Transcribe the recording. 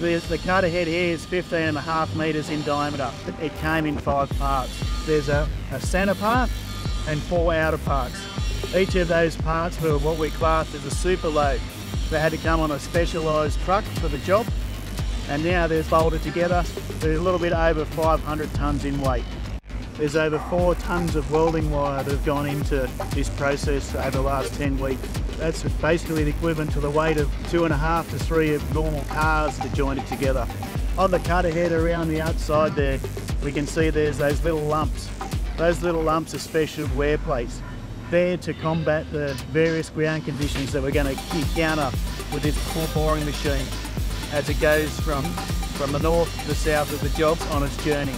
The, cutter head here is 15 and a half metres in diameter. It came in five parts. There's a, a centre part and four outer parts. Each of those parts were what we classed as a super load. They had to come on a specialised truck for the job and now they're bolted together. They're a little bit over 500 tonnes in weight. There's over four tonnes of welding wire that have gone into this process over the last 10 weeks. That's basically the equivalent to the weight of two and a half to three of normal cars to join it together. On the cutter head around the outside there, we can see there's those little lumps. Those little lumps are special wear plates. There to combat the various ground conditions that we're going to encounter with this core boring machine as it goes from, from the north to the south of the job on its journey.